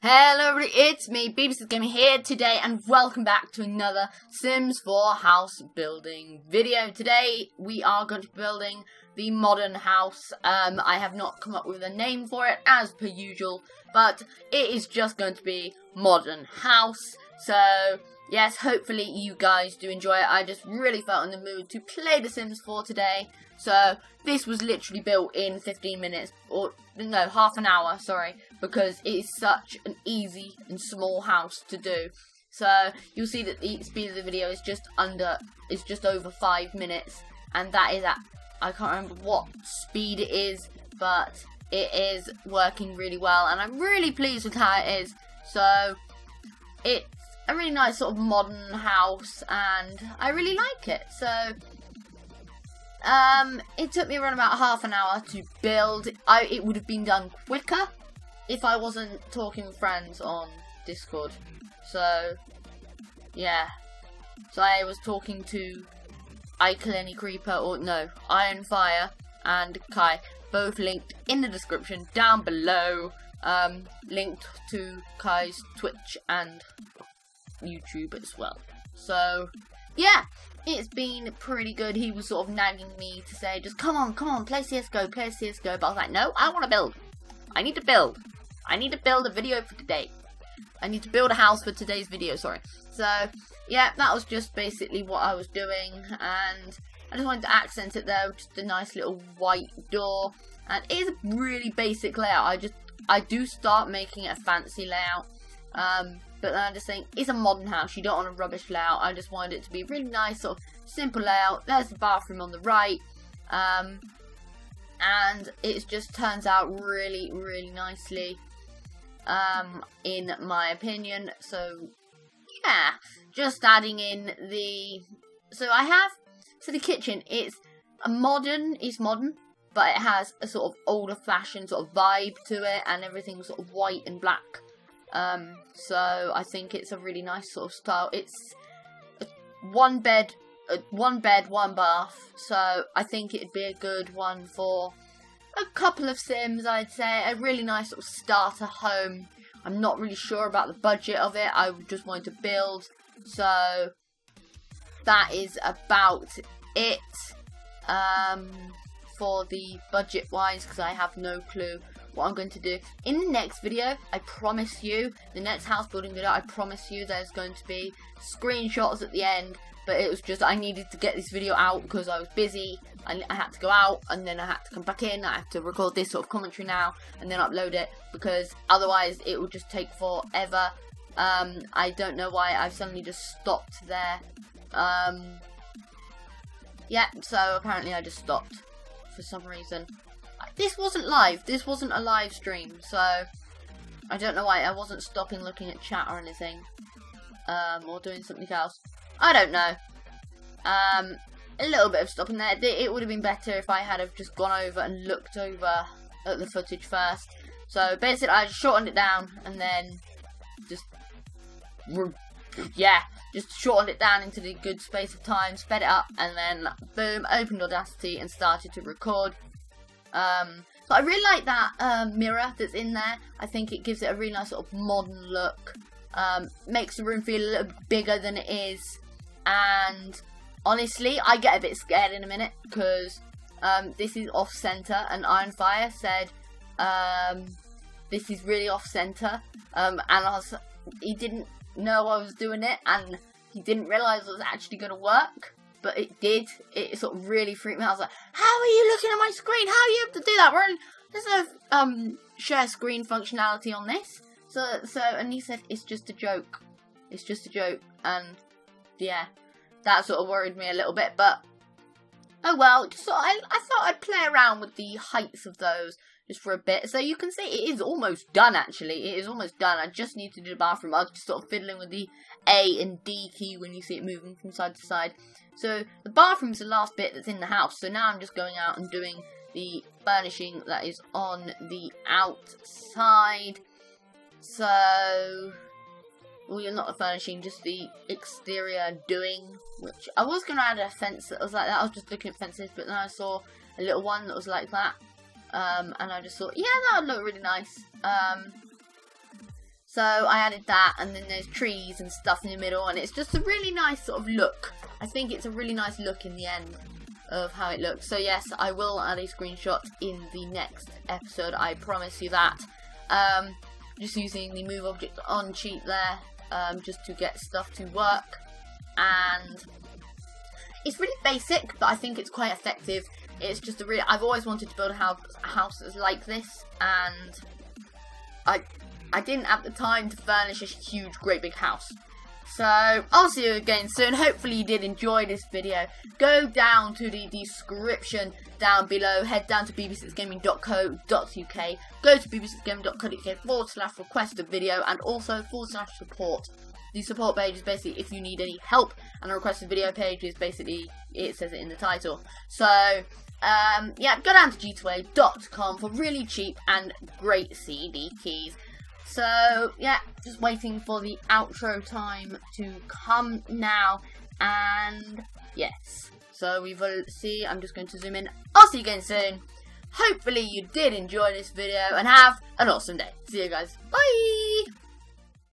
Hello everybody, it's me, BB6 Gaming here today and welcome back to another Sims 4 house building video. Today we are going to be building the modern house. Um, I have not come up with a name for it as per usual, but it is just going to be modern house. So yes, hopefully you guys do enjoy it. I just really felt in the mood to play The Sims 4 today. So this was literally built in 15 minutes, or no, half an hour, sorry, because it is such an easy and small house to do. So you'll see that the speed of the video is just under, is just over five minutes, and that is at, I can't remember what speed it is, but it is working really well, and I'm really pleased with how it is. So it's a really nice sort of modern house, and I really like it. So um, it took me around about half an hour to build. I it would have been done quicker if I wasn't talking with friends on Discord. So, yeah. So I was talking to Ike Creeper, or no, Iron Fire and Kai, both linked in the description down below. Um, linked to Kai's Twitch and YouTube as well. So, yeah, it's been pretty good. He was sort of nagging me to say, just come on, come on, play CSGO, play CSGO. But I was like, no, I want to build. I need to build. I need to build a video for today. I need to build a house for today's video, sorry. So, yeah, that was just basically what I was doing. And I just wanted to accent it with just a nice little white door. And it is a really basic layout. I just, I do start making it a fancy layout. Um, but then I just think, it's a modern house, you don't want a rubbish layout. I just wanted it to be really nice, sort of simple layout. There's the bathroom on the right. Um, and it just turns out really, really nicely, um, in my opinion. So, yeah, just adding in the... So I have, so the kitchen, it's a modern, it's modern, but it has a sort of older fashioned sort of vibe to it, and everything's sort of white and black. Um, so I think it's a really nice sort of style. It's one bed, one bed, one bath. So I think it'd be a good one for a couple of Sims. I'd say a really nice sort of starter home. I'm not really sure about the budget of it. I just wanted to build, so that is about it um, for the budget wise because I have no clue what I'm going to do. In the next video, I promise you, the next house building video, I promise you there's going to be screenshots at the end, but it was just I needed to get this video out because I was busy, I, I had to go out, and then I had to come back in, I have to record this sort of commentary now, and then upload it, because otherwise it would just take forever. Um, I don't know why I've suddenly just stopped there. Um, yeah, so apparently I just stopped for some reason. This wasn't live. This wasn't a live stream, so I don't know why I wasn't stopping looking at chat or anything, um, or doing something else. I don't know. Um, a little bit of stopping there. It would have been better if I had have just gone over and looked over at the footage first. So basically, I shortened it down and then just yeah, just shortened it down into the good space of time, sped it up, and then boom, opened Audacity and started to record. Um, I really like that um, mirror that's in there. I think it gives it a really nice sort of modern look. Um, makes the room feel a little bigger than it is. And honestly, I get a bit scared in a minute because um, this is off center. And Ironfire said um, this is really off center. Um, and I was, he didn't know I was doing it, and he didn't realize it was actually going to work but it did. It sort of really freaked me out. I was like, "How are you looking at my screen? How are you able to do that? We're in, there's no um share screen functionality on this." So so, and he said it's just a joke. It's just a joke, and yeah, that sort of worried me a little bit. But oh well. Just I I thought I'd play around with the heights of those just for a bit. So you can see it is almost done actually. It is almost done. I just need to do the bathroom. I was just sort of fiddling with the A and D key when you see it moving from side to side. So the bathroom's the last bit that's in the house. So now I'm just going out and doing the furnishing that is on the outside. So, well, not the furnishing, just the exterior doing, which I was going to add a fence that was like that. I was just looking at fences, but then I saw a little one that was like that. Um, and I just thought, yeah, that would look really nice. Um, So I added that, and then there's trees and stuff in the middle, and it's just a really nice sort of look. I think it's a really nice look in the end of how it looks. So yes, I will add a screenshot in the next episode. I promise you that. Um, just using the move object on cheat there, um, just to get stuff to work. And it's really basic, but I think it's quite effective. It's just a really, I've always wanted to build a house, a house that's like this, and I, I didn't have the time to furnish a huge, great big house. So, I'll see you again soon. Hopefully you did enjoy this video. Go down to the description down below. Head down to bb6gaming.co.uk. Go to bb6gaming.co.uk forward slash request a video and also forward slash support. The support page is basically if you need any help and the request a video page is basically, it says it in the title. So, um, yeah, go down to g2a.com for really cheap and great CD keys. So, yeah, just waiting for the outro time to come now. And, yes. So, we will see. I'm just going to zoom in. I'll see you again soon. Hopefully you did enjoy this video and have an awesome day. See you guys. Bye!